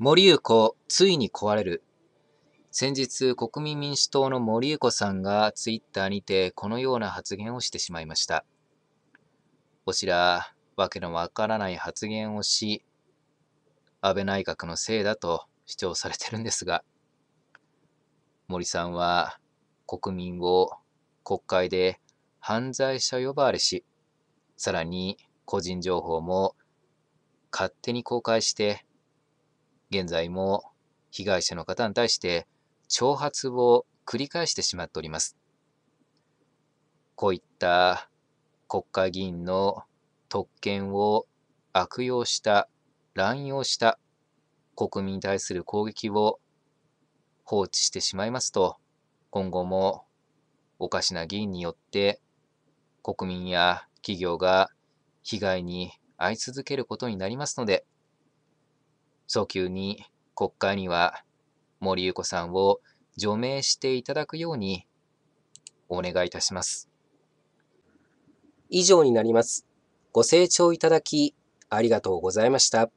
森裕子、ついに壊れる。先日、国民民主党の森裕子さんがツイッターにてこのような発言をしてしまいました。こちら、わけのわからない発言をし、安倍内閣のせいだと主張されてるんですが、森さんは国民を国会で犯罪者呼ばわりし、さらに個人情報も勝手に公開して、現在も被害者の方に対して挑発を繰り返してしまっております。こういった国会議員の特権を悪用した、乱用した国民に対する攻撃を放置してしまいますと、今後もおかしな議員によって国民や企業が被害に遭い続けることになりますので、早急に国会には森裕子さんを除名していただくようにお願いいたします。以上になります。ご清聴いただきありがとうございました。